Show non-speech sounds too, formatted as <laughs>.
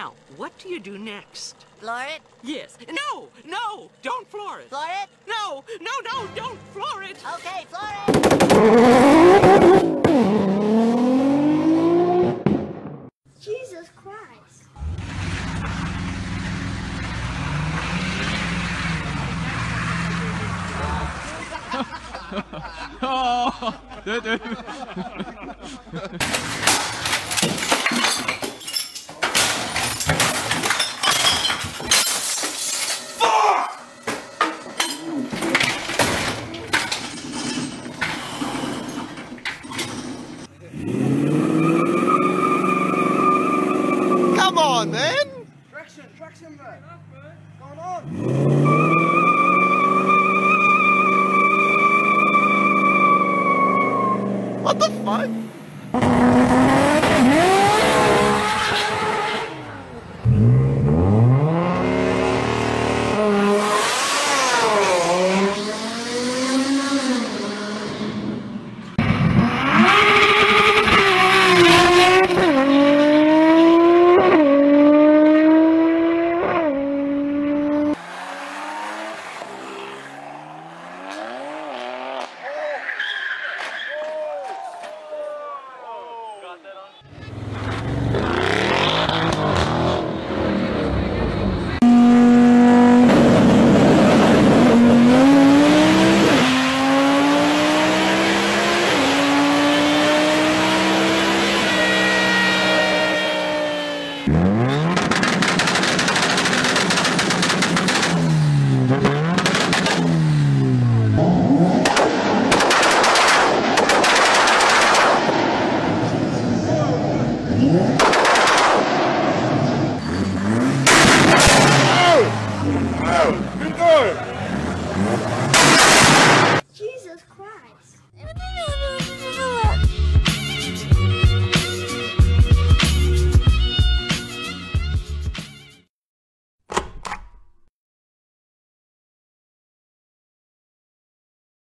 Now, what do you do next? Floor it? Yes. No, no, don't floor it. Floor it? No, no, no, don't floor it. Okay, floor it. Jesus Christ. <laughs> Oh, 어, <laughs> Traction, traction, mate. Going on. What the fuck? Good going.